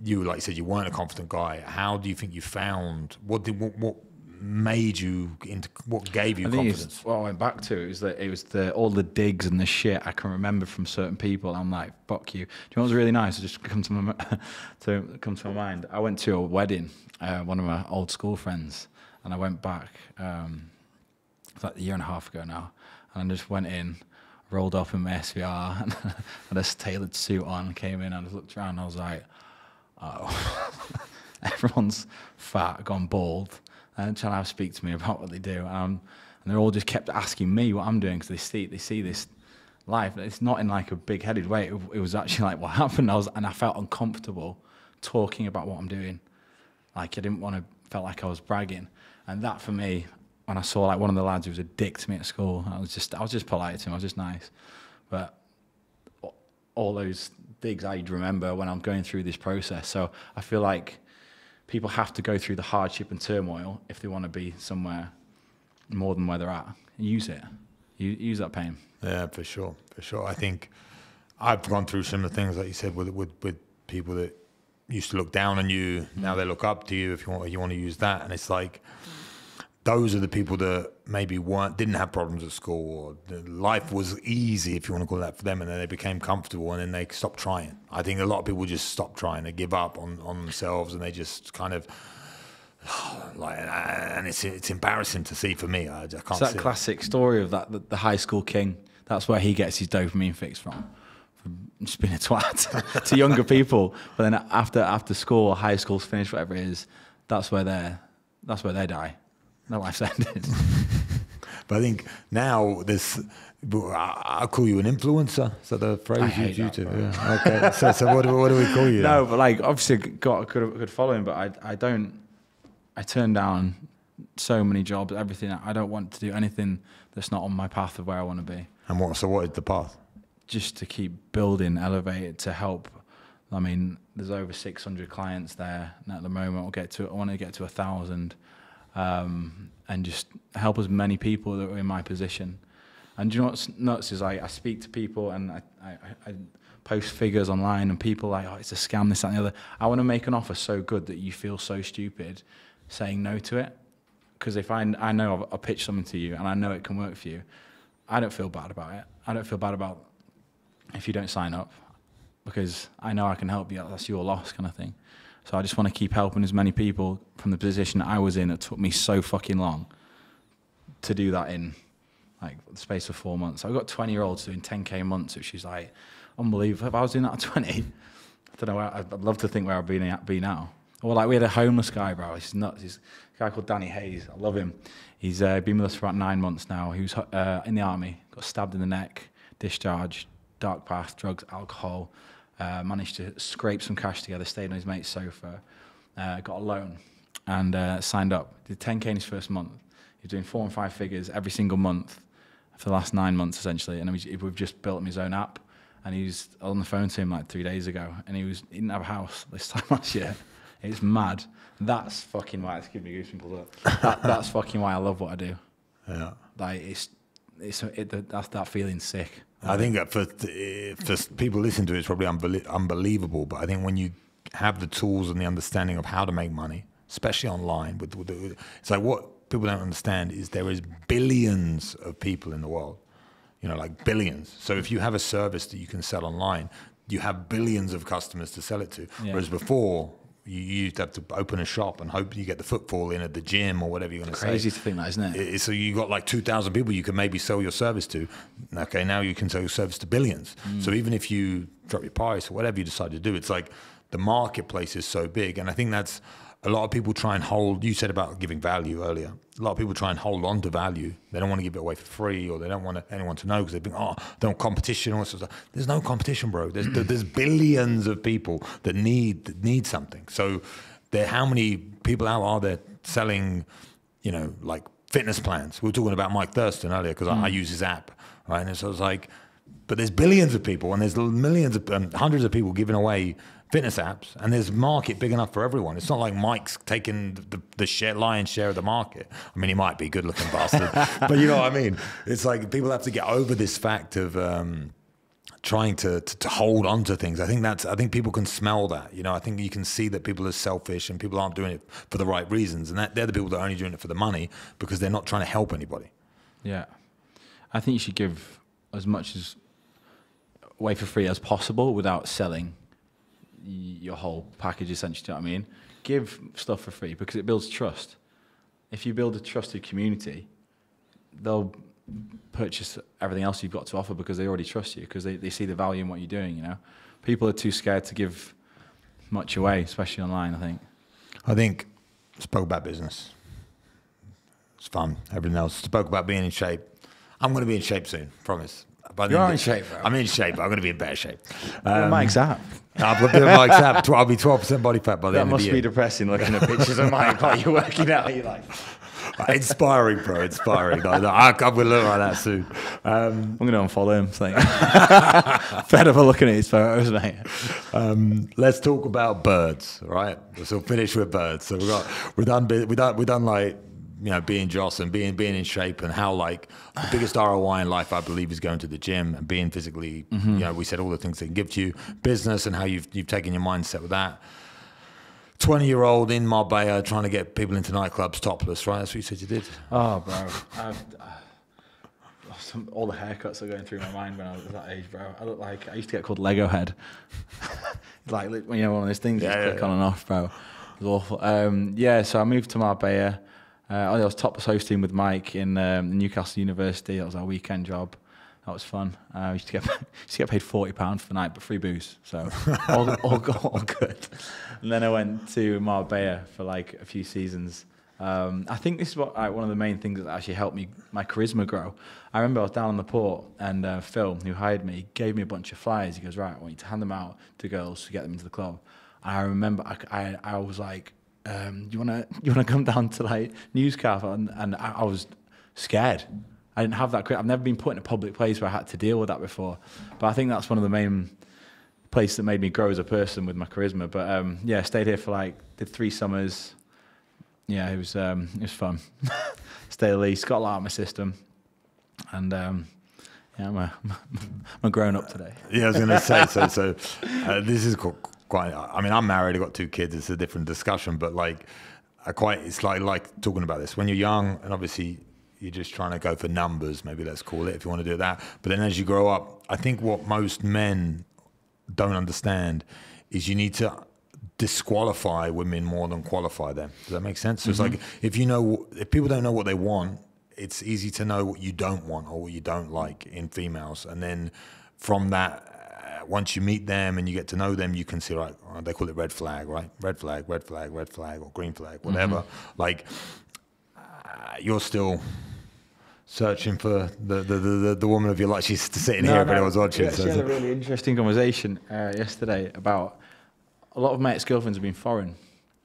you, like you said, you weren't a confident guy. How do you think you found what did what, what made you into what gave you confidence? what I went back to is that it was the all the digs and the shit I can remember from certain people. I'm like, fuck you. Do you know what was really nice? It just come to my to come to my mind. I went to a wedding, uh, one of my old school friends, and I went back um, like a year and a half ago now, and I just went in. Rolled up in my SVR and had a tailored suit on, came in and I just looked around and I was like, oh, everyone's fat, gone bald and trying to speak to me about what they do. Um, and they're all just kept asking me what I'm doing because they see they see this life. It's not in like a big-headed way. It, it, was actually like what happened. I was and I felt uncomfortable talking about what I'm doing. Like I didn't want to felt like I was bragging. And that for me, when I saw like one of the lads who was a dick to me at school, I was just I was just polite to him. I was just nice. But all those digs I'd remember when I'm going through this process. So I feel like people have to go through the hardship and turmoil if they want to be somewhere more than where they're at. Use it. Use that pain. Yeah, for sure, for sure. I think I've gone through similar things, like you said, with with with people that used to look down on you. Mm. Now they look up to you. If you want, you want to use that, and it's like. Mm those are the people that maybe weren't didn't have problems at school or life was easy if you want to call that for them and then they became comfortable and then they stopped trying. I think a lot of people just stop trying. They give up on, on themselves and they just kind of like and it's it's embarrassing to see for me. I, I can't it's that classic it. story of that the, the, high school king. That's where he gets his dopamine fix from from just being a twat to younger people. But then after after school or high school's finished whatever it is that's where they're that's where they die no, life's ended. but I think now this, I'll call you an influencer. Is that the phrase you use? Yeah. Okay. so, so what, what do we call you? No, but like obviously got a good, good following, but I, I don't, I turn down so many jobs, everything. I don't want to do anything that's not on my path of where I want to be. And what? So what is the path? Just to keep building, elevate it to help. I mean, there's over 600 clients there, and at the moment, I'll get to. I want to get to a thousand um, and just help as many people that are in my position. And you know what's nuts is I, I speak to people and I, I, I, post figures online and people like, oh, it's a scam, this, that, and the other. I want to make an offer so good that you feel so stupid saying no to it. Because if I, I know I've, I'll pitch something to you and I know it can work for you, I don't feel bad about it. I don't feel bad about if you don't sign up because I know I can help you. That's your loss kind of thing. So I just want to keep helping as many people from the position I was in. It took me so fucking long to do that in like the space of four months. I've got 20 year olds doing 10k months, which is like unbelievable. If I was doing that at 20, I don't know. I'd love to think where I'd be, be now. Or like we had a homeless guy, bro. He's nuts. He's a guy called Danny Hayes. I love him. He's uh, been with us for about nine months now. He was uh, in the army, got stabbed in the neck, discharged, dark path, drugs, alcohol. Uh, managed to scrape some cash together, stayed on his mate's sofa, uh, got a loan, and uh, signed up. Did 10k in his first month. He's doing four and five figures every single month for the last nine months essentially. And we've just built him his own app. And he was on the phone to him like three days ago, and he was he didn't have a house this time last year. It's mad. That's fucking why it's giving me goosebumps. That, that's fucking why I love what I do. Yeah. Like it's it's it, that's that feeling sick. I think that for eh, for people listening to it, it's probably unbelievable. But I think when you have the tools and the understanding of how to make money, especially online, with, with the, it's like what people don't understand is there is billions of people in the world, you know, like billions. So if you have a service that you can sell online, you have billions of customers to sell it to. Yeah. Whereas before, you used to have to open a shop and hope you get the footfall in at the gym or whatever you're going to say. Crazy to think that, isn't it? So you got like 2,000 people you can maybe sell your service to. Okay, now you can sell your service to billions. Mm. So even if you drop your price or whatever you decide to do, it's like the marketplace is so big. And I think that's a lot of people try and hold. You said about giving value earlier. A lot of people try and hold on to value. They don't want to give it away for free, or they don't want anyone to know because they think, oh, they want competition. Or something. There's no competition, bro. There's there's billions of people that need that need something. So, there, how many people out are there selling, you know, like fitness plans? We were talking about Mike Thurston earlier because mm. I, I, use his app, right? And so it's like, but there's billions of people, and there's millions of um, hundreds of people giving away fitness apps, and there's market big enough for everyone. It's not like Mike's taking the, the share, lion's share of the market. I mean, he might be good looking bastard, but you know what I mean. It's like people have to get over this fact of. Um, trying to, to, to hold on to things. I think that's I think people can smell that. You know, I think you can see that people are selfish and people aren't doing it for the right reasons, and that they're the people that are only doing it for the money because they're not trying to help anybody. Yeah, I think you should give as much as away for free as possible without selling your whole package essentially. You know what I mean? Give stuff for free because it builds trust. If you build a trusted community, they'll purchase everything else you've got to offer because they already trust you because they, they see the value in what you're doing. You know, people are too scared to give much away, especially online. I think. I think spoke about business. It's fun. Everything else spoke about being in shape. I'm going to be in shape soon. Promise. But You're in shape, bro. I'm in shape. I'm going to be in better shape. Um, Mike's up. I've got a bit of Mike's up. I'll be 12% body fat by the that end of the year. That must be depressing looking at pictures of Mike while you're working out. You're like... inspiring, bro. Inspiring. I, I'm going to look like that soon. Um, I'm going to unfollow him. Fed up looking at his photos, mate. Um, let's talk about birds, right? So finish with birds. So we've got we're done. We done. We done like you know, being Joss and being being in shape and how like the biggest ROI in life, I believe, is going to the gym and being physically. Mm-hmm. You know, we said all the things they can give to you, business and how you've you've taken your mindset with that. Twenty year old in Marbella trying to get people into nightclubs topless, right? That's what you said you did. Oh, bro. I've, uh, some, all the haircuts are going through my mind when I was that age, bro. I look like I used to get called Lego head. like you know, one of those things yeah, you yeah, click yeah. on and off, bro. It was awful. Um, yeah, so I moved to Marbella. Uh, I was top hosting with Mike in um, Newcastle University. That was our weekend job. That was fun. Uh, we used to get used to get paid forty pounds for the night, but free booze, so all, all, all good. And then I went to Marbella for like a few seasons. Um, I think this is what one of the main things that actually helped me my charisma grow. I remember I was down on the port and uh, Phil, who hired me, gave me a bunch of flyers. He goes, "Right, I want you to hand them out to girls to get them into the club." And I remember I, I, I was like um, you wanna you wanna come down to like Newscath and, and I, I, was scared. I didn't have that. I've never been put in a public place where I had to deal with that before. But I think that's one of the main places that made me grow as a person with my charisma. But um, yeah, stayed here for like did three summers. Yeah, it was um, it was fun. Stay at least, got a lot out of my system, and um, yeah, I'm, a, I'm grown up today. Yeah, I was going to say so. So uh, this is cool quite. I mean, I'm married. I've got two kids. It's a different discussion, but like, I quite. It's like like talking about this when you're young, and obviously you're just trying to go for numbers. Maybe let's call it if you want to do that. But then as you grow up, I think what most men don't understand is you need to disqualify women more than qualify them. Does that make sense? So mm-hmm. it's like if you know if people don't know what they want, it's easy to know what you don't want or what you don't like in females, and then from that. Once you meet them and you get to know them, you can see like oh, they call it red flag, right? Red flag, red flag, red flag, or green flag, whatever. Like uh, you're still searching for the, the, the, the, woman of your life. She's sitting here, if anyone's watching. We so actually had a really interesting conversation uh, yesterday about a lot of my ex-girlfriends have been foreign,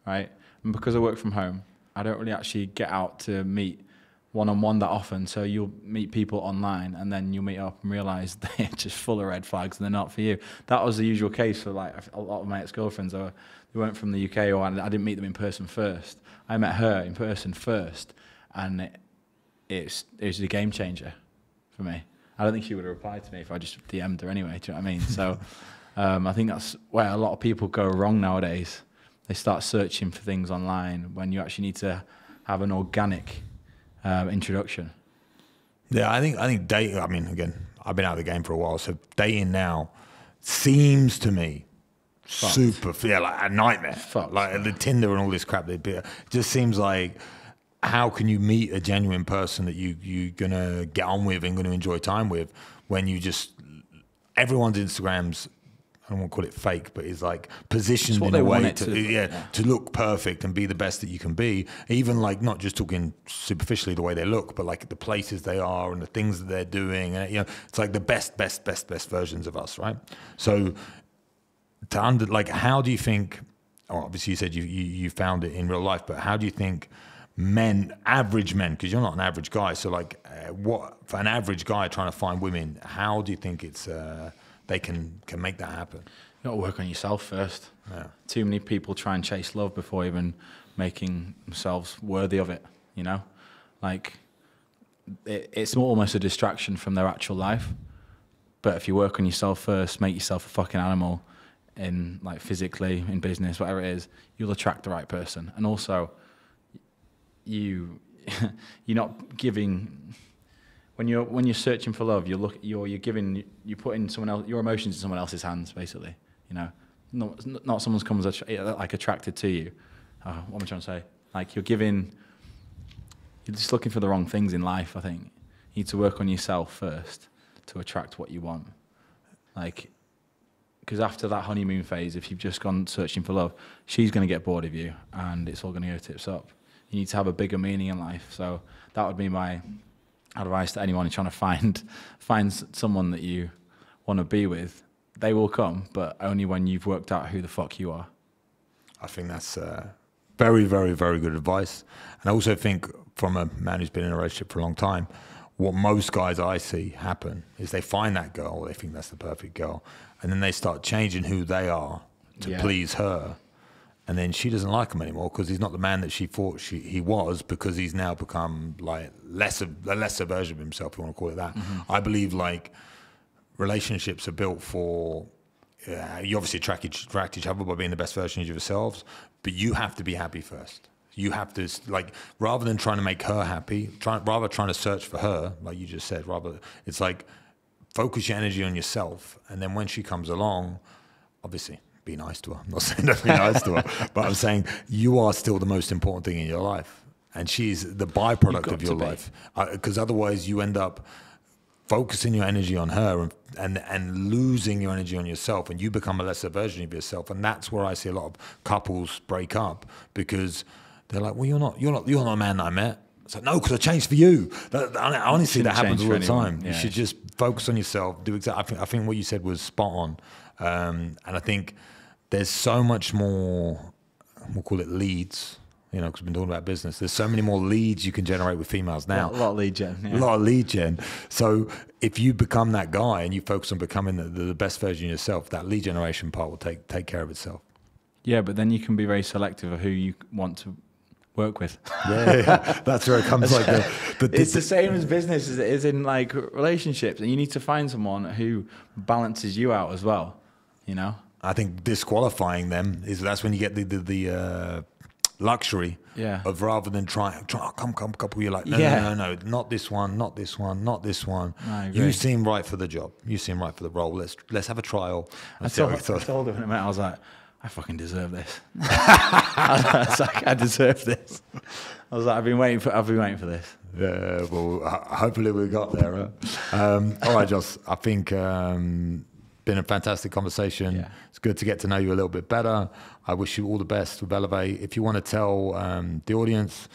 right? And because I work from home, I don't really actually get out to meet one-on-one that often. So you'll meet people online, and then you'll meet up and realize they're just full of red flags and they're not for you. That was the usual case for like a lot of my ex-girlfriends. They, were, they weren't from the UK, or I didn't meet them in person first. I met her in person first, and it, it's it was a game changer for me. I don't think she would have replied to me if I just DM'd her anyway. Do you know what I mean? So um, I think that's where a lot of people go wrong nowadays. They start searching for things online when you actually need to have an organic um, introduction. Yeah, I think I think dating. I mean, again, I've been out of the game for a while, so dating now seems to me super yeah, like a nightmare. Fucked. Like the Tinder and all this crap. They be, just seems like how can you meet a genuine person that you you're gonna get on with and gonna enjoy time with when you just everyone's Instagrams. I don't want to call it fake, but it's like positioned in a way to, to- yeah, yeah. to look perfect and be the best that you can be. Even like not just talking superficially the way they look, but like the places they are and the things that they're doing. And you know, it's like the best, best, best, best versions of us, right? So to under like, how do you think? Oh, obviously you said you, you you found it in real life, but how do you think? Men, average men, because you're not an average guy. So, like, uh, what for an average guy trying to find women? How do you think it's uh, they can can make that happen? You got to work on yourself first. Yeah. Too many people try and chase love before even making themselves worthy of it. You know, like it, it's almost a distraction from their actual life. But if you work on yourself first, make yourself a fucking animal in like physically, in business, whatever it is, you'll attract the right person. And also, you you're not giving when you're when you're searching for love, you're look you're you're giving you putting someone else your emotions in someone else's hands, basically. You know, not not someone's comes attra- like attracted to you. Uh, what am I trying to say? Like you're giving, you're just looking for the wrong things in life. I think you need to work on yourself first to attract what you want. Like, because after that honeymoon phase, if you've just gone searching for love, she's going to get bored of you, and it's all going to go tips up. You need to have a bigger meaning in life. So that would be my advice to anyone trying to find find someone that you want to be with. They will come, but only when you've worked out who the fuck you are. I think that's uh, very, very, very good advice. And I also think, from a man who's been in a relationship for a long time, what most guys I see happen is they find that girl, they think that's the perfect girl, and then they start changing who they are to Yeah. please her. And then she doesn't like him anymore because he's not the man that she thought she, he was because he's now become like less of a lesser version of himself, if you want to call it that. I believe like relationships are built for uh, you obviously attract each, attract each other by being the best versions of yourselves, but you have to be happy first. You have to like rather than trying to make her happy, try, rather trying to search for her, like you just said. Rather, it's like focus your energy on yourself, and then when she comes along, obviously be nice to her. I'm not saying don't be nice to her, but I'm saying you are still the most important thing in your life, and she's the byproduct of your life. Because otherwise, you end up focusing your energy on her and, and and losing your energy on yourself and you become a lesser version of yourself. And that's where I see a lot of couples break up because they're like well you're not you're not you're not a man that I met. It's like no because I changed for you. That, I- honestly that happens all the time. You should just focus on yourself do exactly I think, I think what you said was spot on. Um, and I think there's so much more we'll call it leads you know because we've been talking about business there's so many more leads you can generate with females now a lot of lead gen. a lot of lead gen. So if you become that guy and you focus on becoming the, the best version of yourself, that lead generation part will take take care of itself. Yeah, but then you can be very selective of who you want to work with. Yeah, yeah. that's where it comes like the, the, it's the same as business as it is in like relationships, and you need to find someone who balances you out as well. You know, I think disqualifying them is that's when you get the the, the uh, luxury Yeah. of rather than trying try, oh, come come couple you're like no, Yeah. no no no not this one not this one not this one No, you seem right for the job you seem right for the role let's let's have a trial I told. I told her when I met, I was like, I fucking deserve this. I was like, I deserve this. I was like, I've been waiting for, I've been waiting for this. Yeah, well, hopefully we got there. Um, all right, Joss. I think um, been a fantastic conversation. Yeah. It's good to get to know you a little bit better. I wish you all the best with Elevate. If you want to tell um, the audience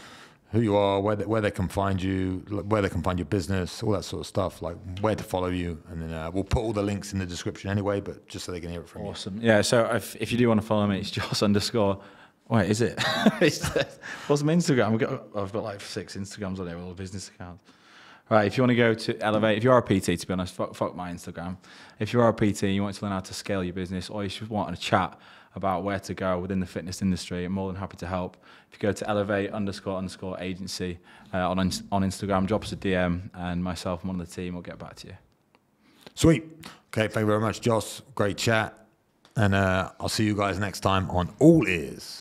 who you are, where they, where they can find you, where they can find your business, all that sort of stuff, like where to follow you, and then uh, we'll put all the links in the description anyway, but just so they can hear it from awesome. you. Awesome. Yeah. So if if you do want to follow me, it's Joss underscore Wait, is it? What's my Instagram? I've got, I've got like six Instagrams on there, all business accounts. Right, if you want to go to Elevate, if you are a PT, to be honest, fuck, fuck my Instagram. If you are a PT and you want to learn how to scale your business, or you just want to chat about where to go within the fitness industry, I'm more than happy to help. If you go to Elevate underscore underscore agency uh, on on Instagram, drop us a DM, and myself and one of the team will get back to you. Sweet. Okay, thank you very much, Joss. Great chat. And uh, I'll see you guys next time on All Ears.